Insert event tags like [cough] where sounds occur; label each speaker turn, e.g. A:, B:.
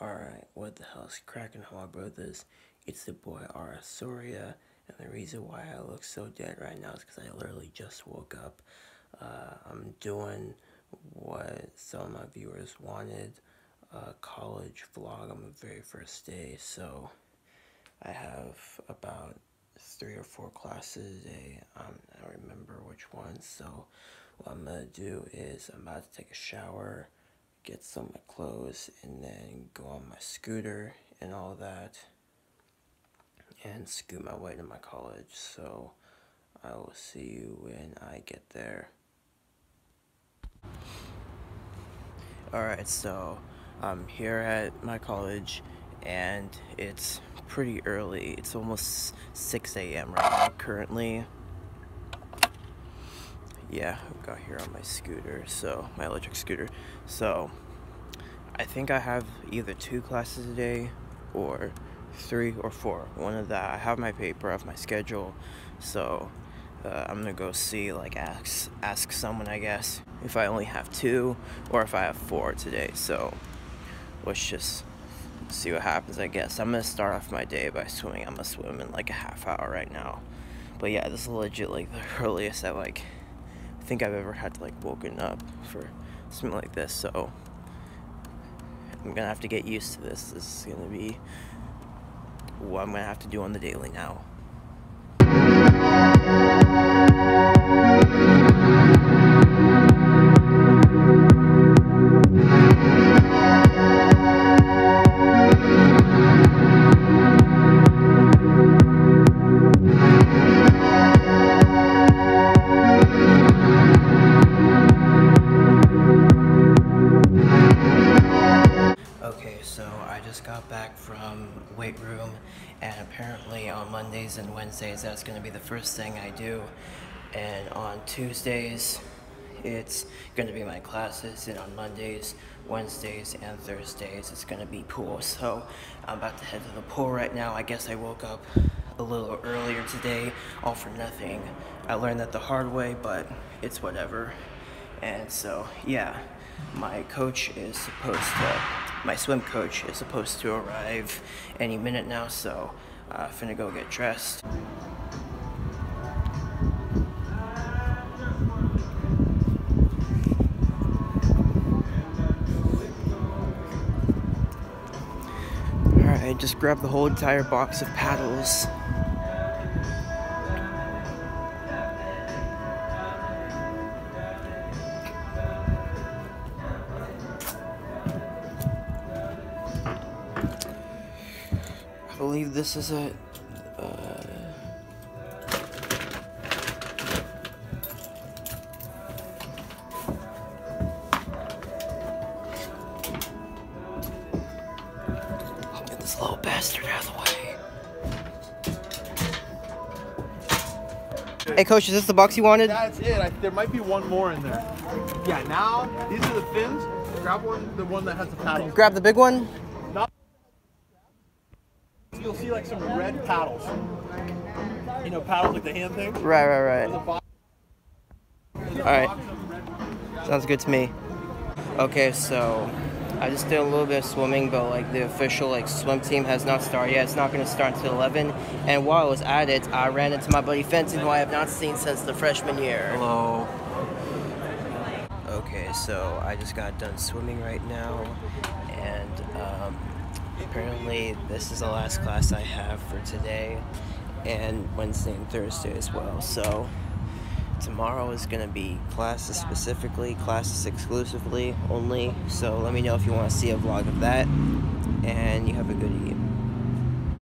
A: Alright, what the hell's cracking, my brothers? It's the boy R. Soria, and the reason why I look so dead right now is because I literally just woke up. Uh, I'm doing what some of my viewers wanted, a college vlog on the very first day, so I have about three or four classes a day. Um, I don't remember which ones, so what I'm gonna do is I'm about to take a shower, get some of my clothes, and then go on my scooter and all that, and scoot my way to my college. So I will see you when I get there. Alright, so I'm here at my college, and it's pretty early. It's almost 6 a.m. right now currently yeah, I got here on my scooter, so my electric scooter. So I think I have either two classes a day or three or four. One of that. I have my paper, I have my schedule, so uh, I'm gonna go see, like, ask ask someone, I guess, if I only have two or if I have four today. So let's just see what happens. I guess I'm gonna start off my day by swimming. I'm gonna swim in like a half hour right now. But yeah, this is legit like [laughs] the earliest I like think I've ever had to like woken up for something like this. So I'm gonna have to get used to this. This is gonna be what I'm gonna have to do on the daily now. Weight room and apparently on Mondays and Wednesdays that's going to be the first thing I do. And on Tuesdays it's going to be my classes and on Mondays, Wednesdays, and Thursdays it's going to be pool. So I'm about to head to the pool right now. I guess I woke up a little earlier today all for nothing. I learned that the hard way but it's whatever. And so yeah my coach is supposed to my swim coach is supposed to arrive any minute now, so I'm uh, finna go get dressed. Alright, just grabbed the whole entire box of paddles. Believe this is it. Uh, get this little bastard out of the way. Hey, coach, is this the box you wanted?
B: That's it. I, there might be one more in there. Yeah, now, these are the fins. Grab one, the one that has the paddle.
A: Grab the big one?
B: You'll see like some red paddles. You know, paddles like the hand thing.
A: Right, right, right. All right. Sounds good to me. Okay, so I just did a little bit of swimming, but like the official like swim team has not started yet. It's not going to start until 11. And while I was at it, I ran into my buddy Fenton, who I have not seen since the freshman year.
C: Hello.
A: Okay, so I just got done swimming right now, and um, apparently this is the last class I have for today and Wednesday and Thursday as well. So tomorrow is going to be classes specifically, classes exclusively only. So let me know if you want to see a vlog of that and you have a good evening.